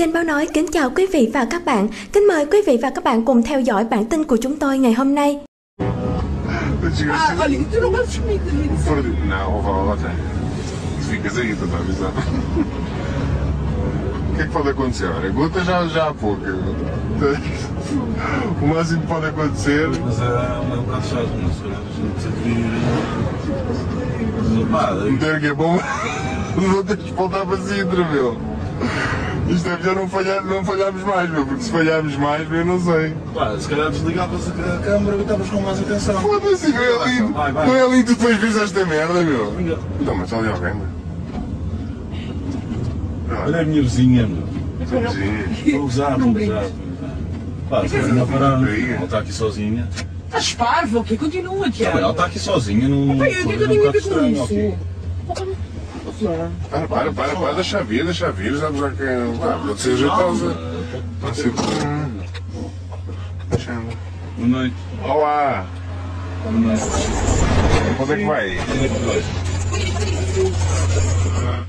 Kênh Báo Nói kính chào quý vị và các bạn. Kính mời quý vị và các bạn cùng theo dõi bản tin của chúng tôi ngày hôm nay. Как подоконцерт? Гота жа жа поки. У нас він подоконцерт. За обращатися. Це дві... Дорогі, бо... Ну, ти ж подобається інтерв'ю. Olha. O que que. Isto é melhor não, falhar, não falharmos mais, meu, porque se falharmos mais, meu, eu não sei. pá, se calhar desligavas a câmara e estavas com mais atenção. Foda-se, não é lindo. Vai, vai. Não é lindo tu depois vês esta merda, meu. Vinga. Não, mas está ali alguém, meu. Olha a minha vizinha, meu. Sim. Vou usar, Não vou usar. brinques. Pá, se não parar, Briga. ela está aqui sozinha. Estás parvo, ok? Continua, Tiago. Ela está aqui sozinha, não. Pai, eu eu tenho a ver com isso. Para, para, para, para, deixa vir, deixa vir, já, já que. Ah, pode ser jeitosa. Pode ser. Boa noite. Olá! Boa noite. Onde é que vai?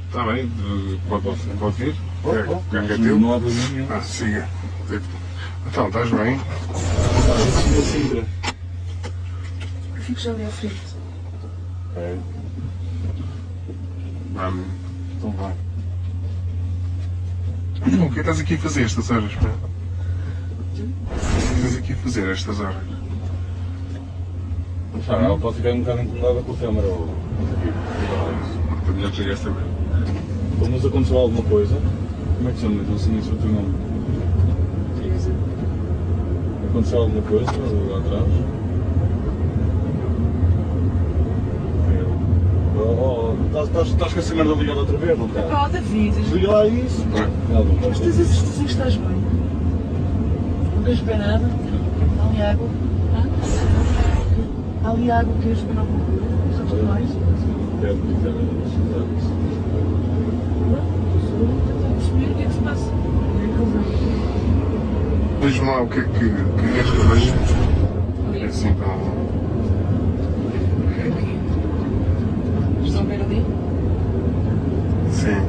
Está bem, pode, pode vir? Quer, quer que é teu? Não. Ah, siga. Então, estás bem? Eu fico já ali à frente. É. Vamos. Então vai. O que estás aqui a fazer estas horas, pá? O que estás aqui a fazer estas horas? Pá, ela pode ficar um bocado incomodada com a câmara ou. Estou melhor chegar esta vez. Como nos aconteceu alguma coisa, como é que chama? Então, assim, o teu nome. Aconteceu alguma coisa lá atrás? Estás- estás estás com essa merda ligada outra vez, não está? Oh, David. Desliga lá isso. Mas tens a certeza que estás bem? Não queres beber nada? Há ali água? Há ali água, queres beber alguma coisa? Sabes mais? Quero a perceber o que é que se passa. Veja-me lá o que é que, que queres que eu veja. É assim para. Estão a ver ali? Sim.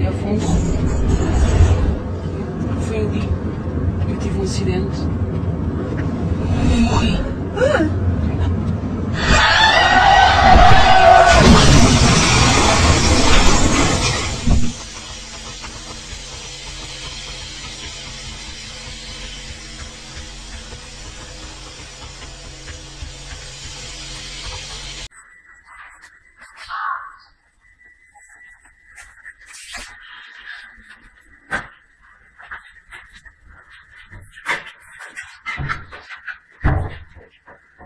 É Afonso. Foi ali que eu tive um acidente. E morri.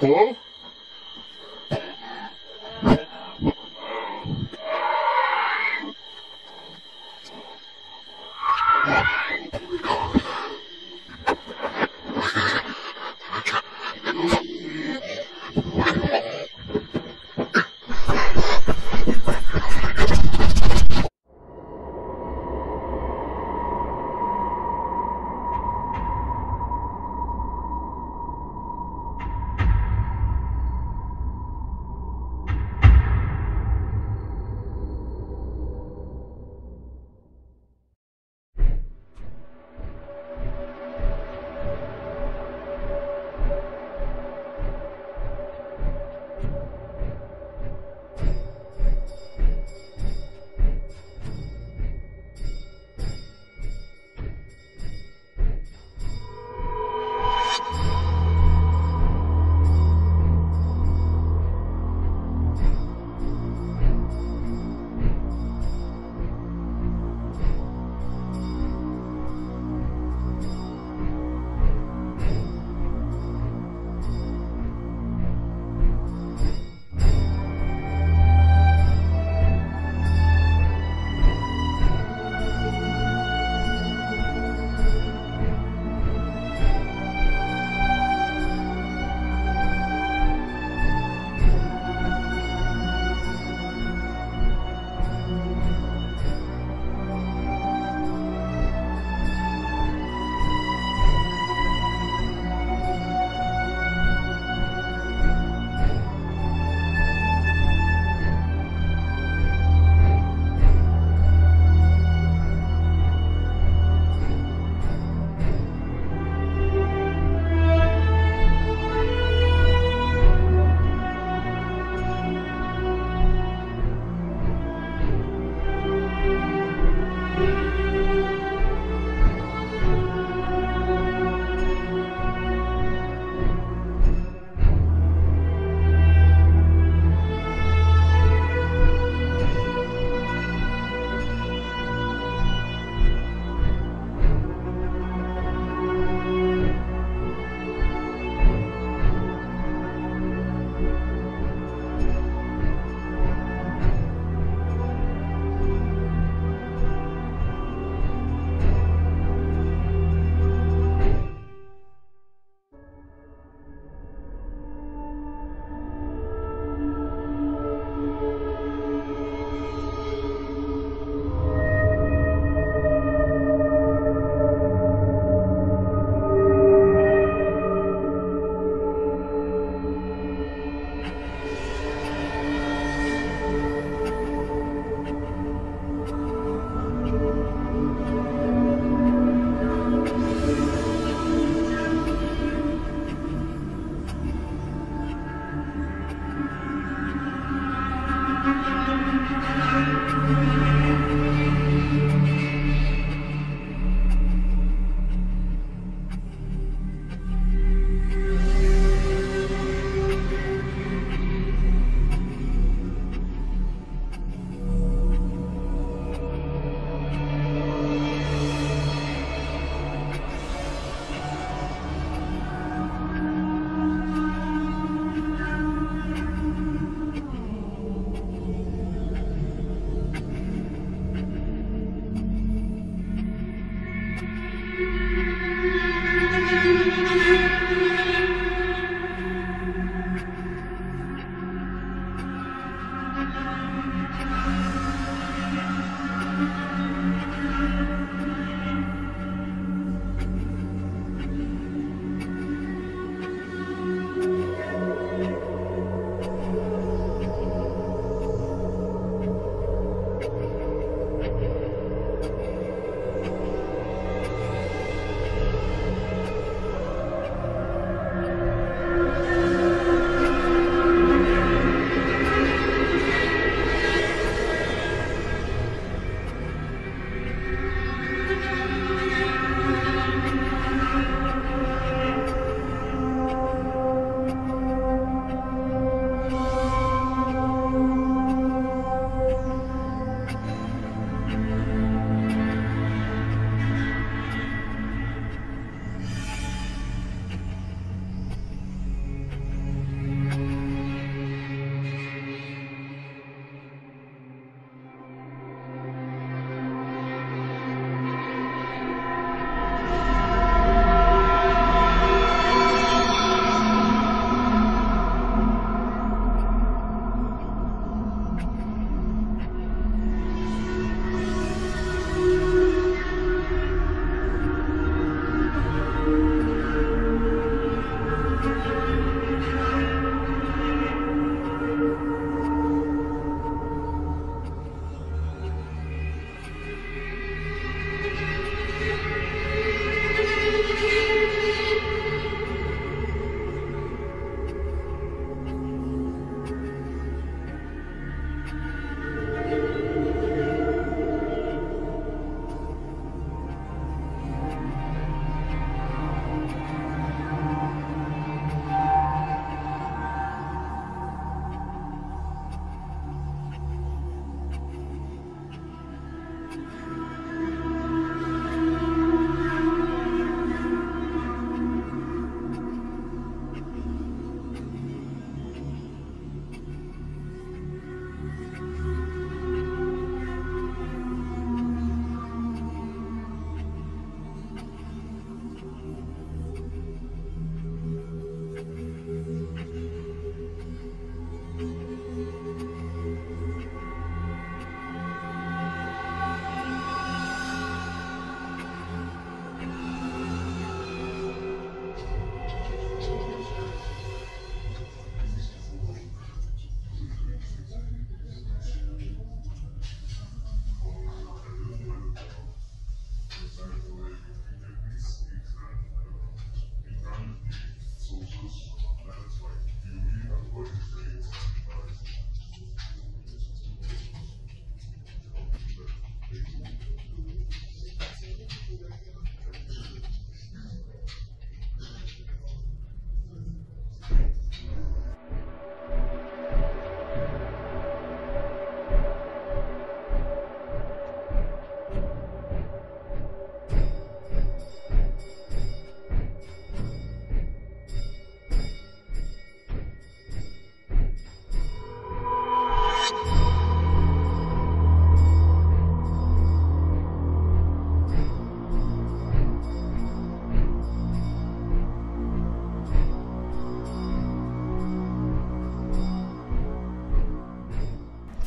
Hello?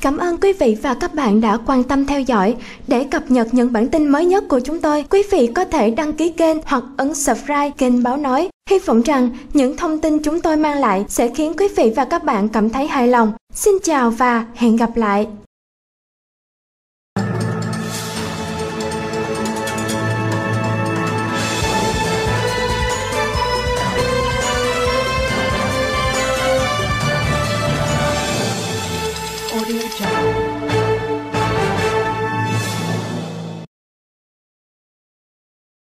Cảm ơn quý vị và các bạn đã quan tâm theo dõi. Để cập nhật những bản tin mới nhất của chúng tôi, quý vị có thể đăng ký kênh hoặc ấn subscribe kênh Báo Nói. Hy vọng rằng những thông tin chúng tôi mang lại sẽ khiến quý vị và các bạn cảm thấy hài lòng. Xin chào và hẹn gặp lại!